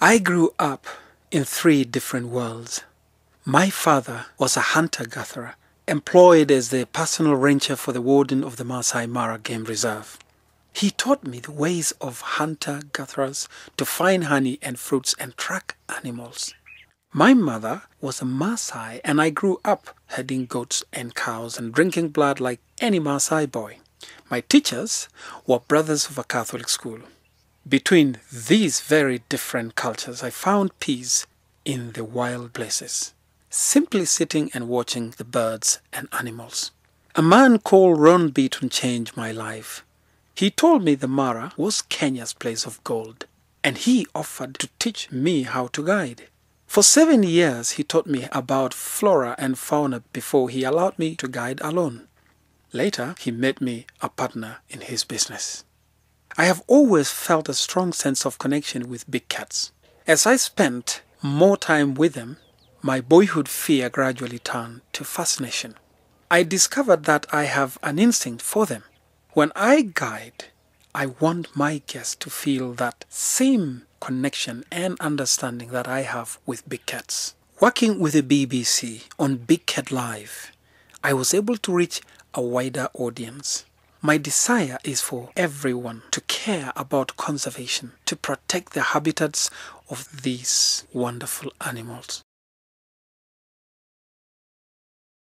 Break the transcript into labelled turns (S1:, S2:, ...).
S1: I grew up in three different worlds. My father was a hunter-gatherer, employed as the personal ranger for the warden of the Masai Mara Game Reserve. He taught me the ways of hunter-gatherers to find honey and fruits and track animals. My mother was a Maasai and I grew up herding goats and cows and drinking blood like any Maasai boy. My teachers were brothers of a Catholic school. Between these very different cultures, I found peace in the wild places, simply sitting and watching the birds and animals. A man called Ron Beaton changed my life. He told me the Mara was Kenya's place of gold, and he offered to teach me how to guide. For seven years, he taught me about flora and fauna before he allowed me to guide alone. Later, he made me a partner in his business. I have always felt a strong sense of connection with big cats. As I spent more time with them, my boyhood fear gradually turned to fascination. I discovered that I have an instinct for them. When I guide, I want my guests to feel that same connection and understanding that I have with big cats. Working with the BBC on Big Cat Live, I was able to reach a wider audience. My desire is for everyone to care about conservation, to protect the habitats of these wonderful animals.